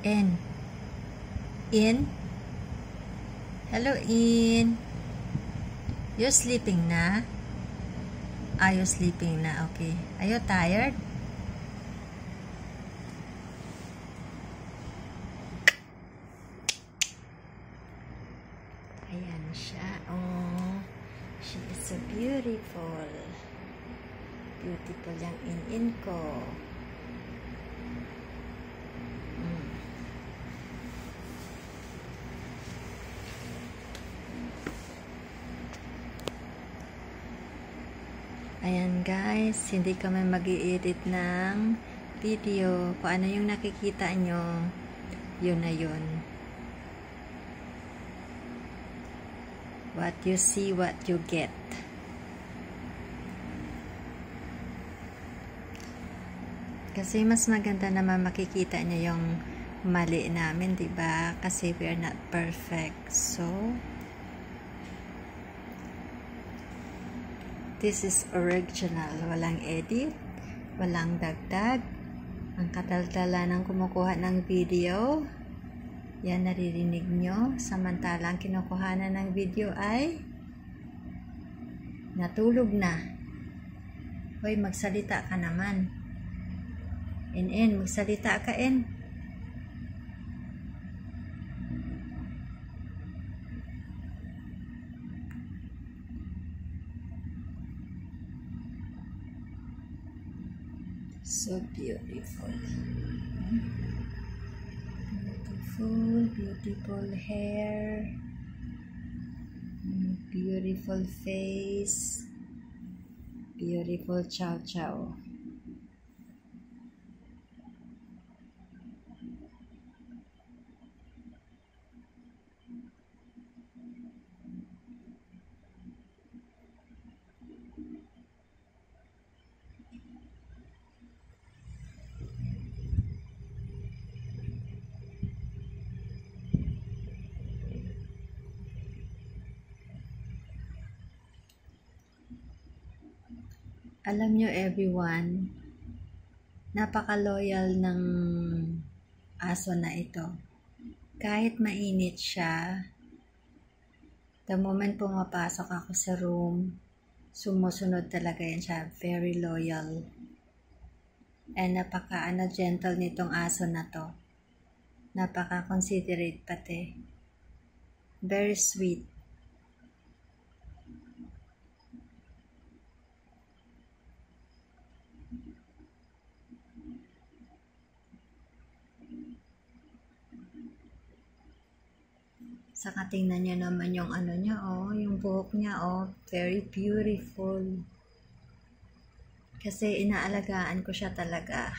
In. In. Hello, In. You're sleeping na? Are you sleeping na? Okay. Are you tired? Ayan siya. Oh, she is so beautiful. Beautiful yung in-in ko. Ayan guys, hindi kami mag edit ng video. Kung ano yung nakikita nyo, yun na yun. What you see, what you get. Kasi mas maganda naman makikita nyo yung mali namin, ba? Kasi we are not perfect. So This is original. Walang edit, walang dagdag. Ang kataldala ng kumukuha ng video. Yan naririnig nyo. Samantalang kinukuhanan ng video ay natulog na. Hoy, magsalita ka naman. In-in, magsalita ka in. So beautiful. Beautiful, beautiful hair. Beautiful face. Beautiful chow chow. Alam nyo everyone, napaka-loyal ng aso na ito. Kahit mainit siya, the moment pumapasok ako sa room, sumusunod talaga yan siya. Very loyal. And napaka ano, gentle nitong aso na to. Napaka considerate pati. Very sweet. Saka tingnan niya naman yung ano niya, oh, yung buhok niya, oh, very beautiful. Kasi inaalagaan ko siya talaga.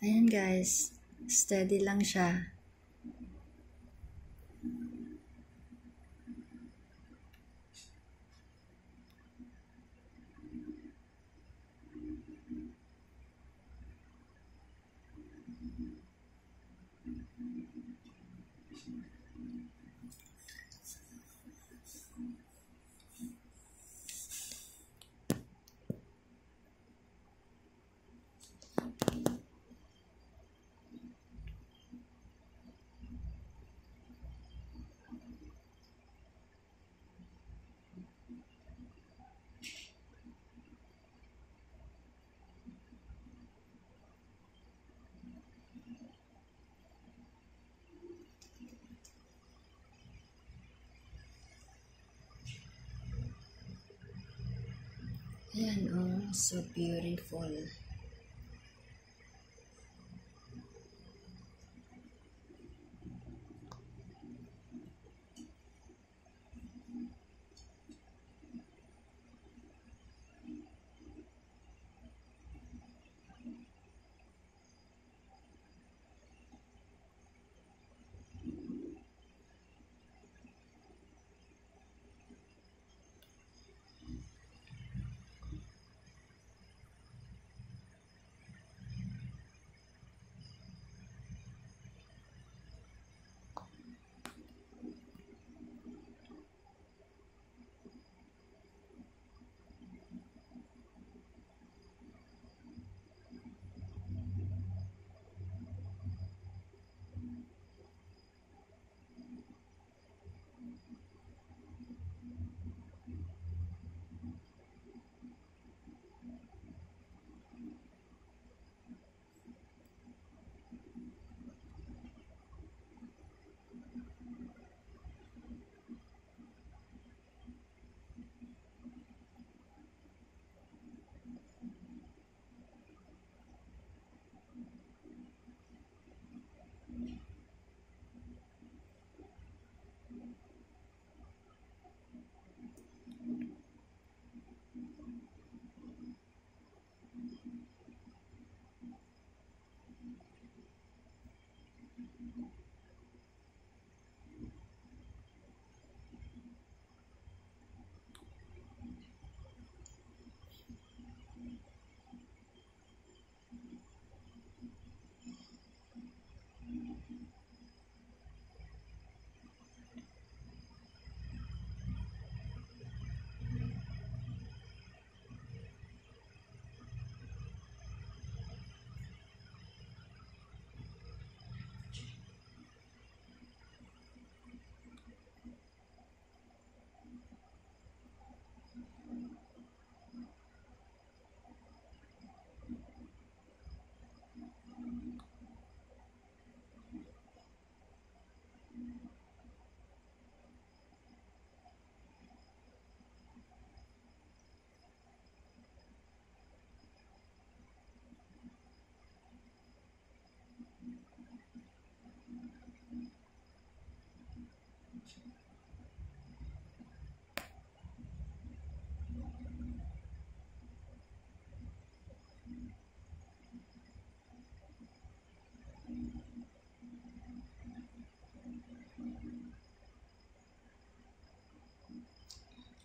Ayan guys, steady lang siya. Ayan oh, so beautiful.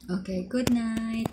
Okay, good night.